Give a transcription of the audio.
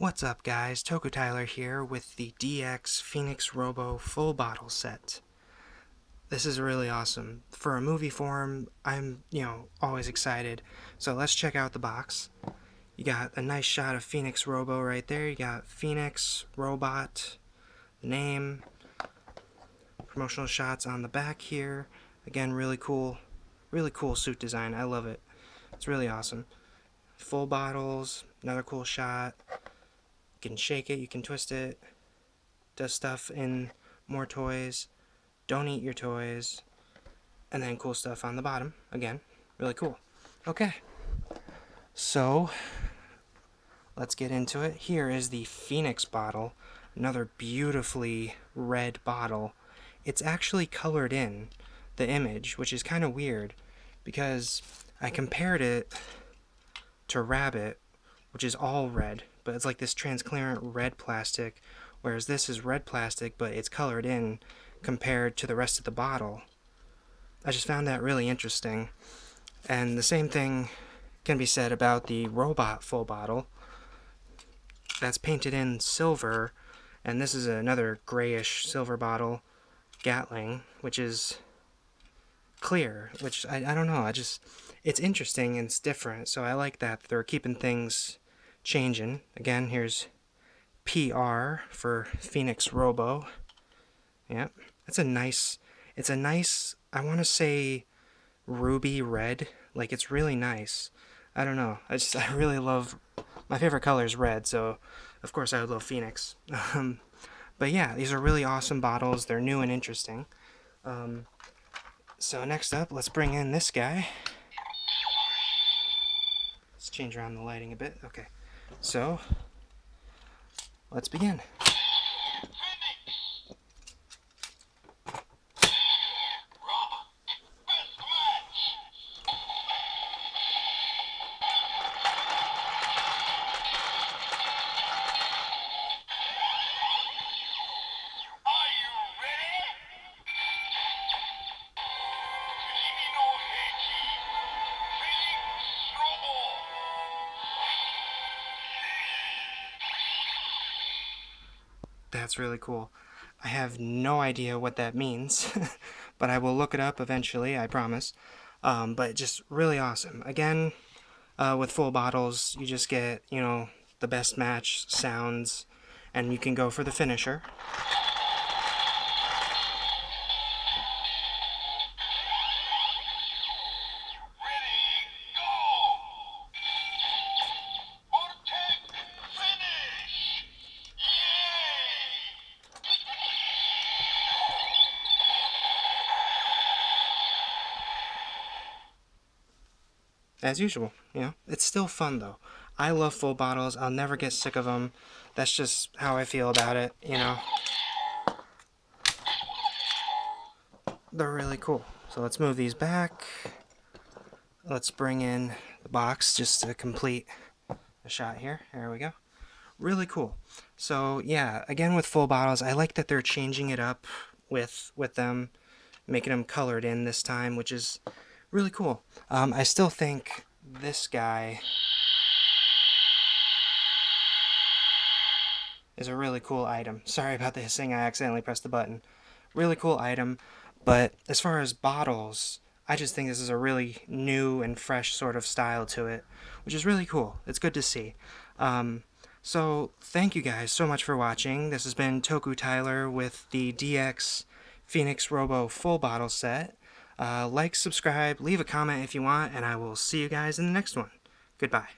What's up guys, Toku Tyler here with the DX Phoenix Robo full bottle set. This is really awesome. For a movie form, I'm, you know, always excited. So let's check out the box. You got a nice shot of Phoenix Robo right there. You got Phoenix, Robot, name, promotional shots on the back here. Again, really cool, really cool suit design. I love it. It's really awesome. Full bottles, another cool shot. You can shake it, you can twist it. Does stuff in more toys. Don't eat your toys. And then cool stuff on the bottom. Again, really cool. Okay. So, let's get into it. Here is the Phoenix bottle. Another beautifully red bottle. It's actually colored in the image, which is kind of weird because I compared it to Rabbit, which is all red, but it's like this transparent red plastic, whereas this is red plastic, but it's colored in compared to the rest of the bottle. I just found that really interesting. And the same thing can be said about the robot full bottle. That's painted in silver, and this is another grayish silver bottle, Gatling, which is clear, which I, I don't know, I just, it's interesting and it's different, so I like that they're keeping things changing. Again, here's PR for Phoenix Robo. Yep, that's a nice, it's a nice, I want to say ruby red, like it's really nice. I don't know, I just, I really love, my favorite color is red, so of course I would love Phoenix. Um, but yeah, these are really awesome bottles, they're new and interesting. Um, so next up, let's bring in this guy. Let's change around the lighting a bit. Okay. So, let's begin. That's really cool. I have no idea what that means, but I will look it up eventually, I promise. Um, but just really awesome. Again, uh, with full bottles, you just get, you know, the best match sounds, and you can go for the finisher. As usual, you know. It's still fun though. I love full bottles. I'll never get sick of them. That's just how I feel about it, you know. They're really cool. So let's move these back. Let's bring in the box just to complete the shot here. There we go. Really cool. So yeah, again with full bottles, I like that they're changing it up with with them, making them colored in this time, which is really cool. Um, I still think this guy is a really cool item. Sorry about the hissing, I accidentally pressed the button. Really cool item, but as far as bottles, I just think this is a really new and fresh sort of style to it, which is really cool. It's good to see. Um, so, thank you guys so much for watching. This has been Toku Tyler with the DX Phoenix Robo full bottle set. Uh, like, subscribe, leave a comment if you want, and I will see you guys in the next one. Goodbye.